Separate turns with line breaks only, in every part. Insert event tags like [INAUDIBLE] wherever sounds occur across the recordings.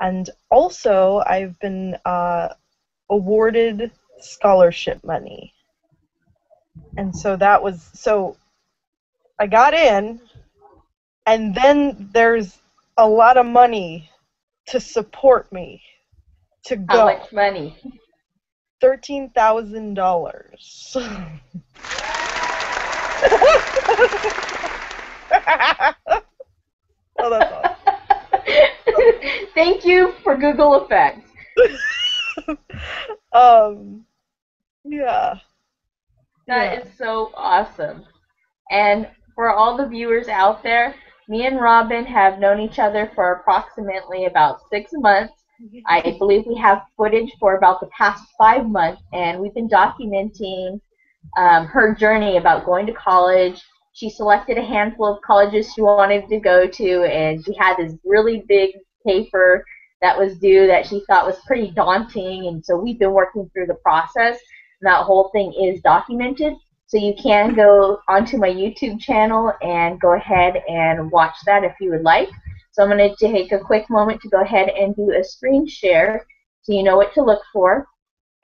And also, I've been uh, awarded scholarship money. And so that was so I got in, and then there's a lot of money to support me to go.
How much money?
Thirteen thousand dollars. [LAUGHS] oh, that's awesome.
Thank you for Google Effects. [LAUGHS]
um, yeah.
That
Yeah.
is so awesome. And for all the viewers out there, me and Robin have known each other for approximately about six months. [LAUGHS] I believe we have footage for about the past five months, and we've been documenting um, her journey about going to college. She selected a handful of colleges she wanted to go to, and she had this really big paper that was due that she thought was pretty daunting, and so we've been working through the process. And that whole thing is documented, so you can go onto my YouTube channel and go ahead and watch that if you would like. So I'm going to take a quick moment to go ahead and do a screen share so you know what to look for.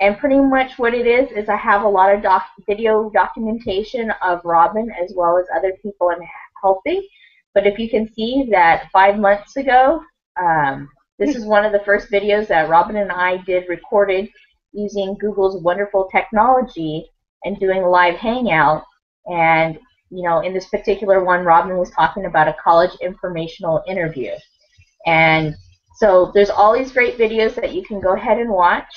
And pretty much what it is is I have a lot of doc video documentation of Robin as well as other people I'm helping. But if you can see that five months ago, um, this is one of the first videos that Robin and I did recorded using Google's wonderful technology and doing live hangout. And you know, in this particular one, Robin was talking about a college informational interview. And so there's all these great videos that you can go ahead and watch.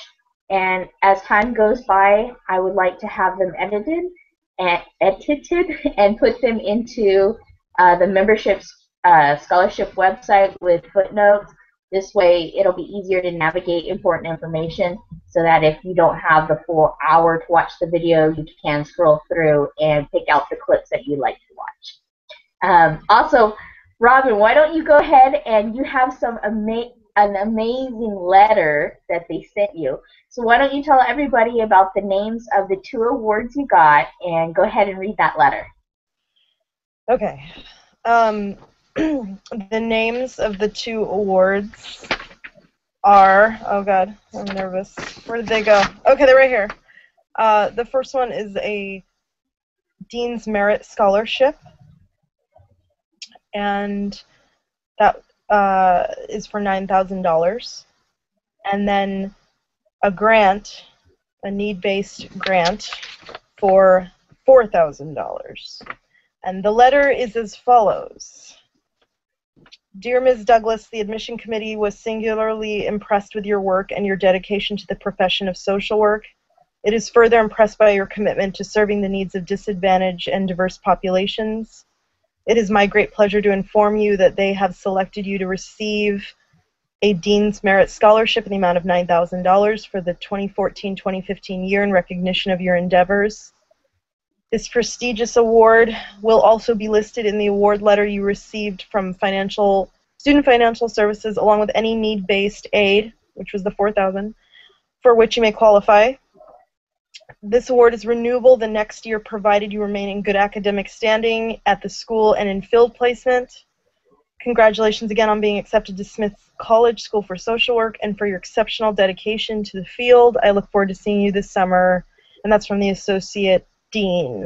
And as time goes by, I would like to have them edited and edited [LAUGHS] and put them into uh, the membership's uh, scholarship website with footnotes. This way, it'll be easier to navigate important information so that if you don't have the full hour to watch the video, you can scroll through and pick out the clips that you like to watch. Um, also, Robin, why don't you go ahead and you have some ama- an amazing letter that they sent you. So why don't you tell everybody about the names of the two awards you got and go ahead and read that letter.
Okay. Um, [CLEARS THROAT] the names of the two awards are. Oh God, I'm nervous. Where did they go? Okay, they're right here. Uh, the first one is a Dean's Merit Scholarship, and that uh, is for nine thousand dollars. And then a grant, a need-based grant, for four thousand dollars. And the letter is as follows. Dear Ms. Douglas, the admission committee was singularly impressed with your work and your dedication to the profession of social work. It is further impressed by your commitment to serving the needs of disadvantaged and diverse populations. It is my great pleasure to inform you that they have selected you to receive a Dean's Merit Scholarship in the amount of $9,000 for the 2014-2015 year in recognition of your endeavors. This prestigious award will also be listed in the award letter you received from financial student financial services along with any need-based aid, which was the 4000 for which you may qualify. This award is renewable the next year provided you remain in good academic standing at the school and in field placement. Congratulations again on being accepted to Smith College School for Social Work and for your exceptional dedication to the field. I look forward to seeing you this summer. And that's from the Associate Dean.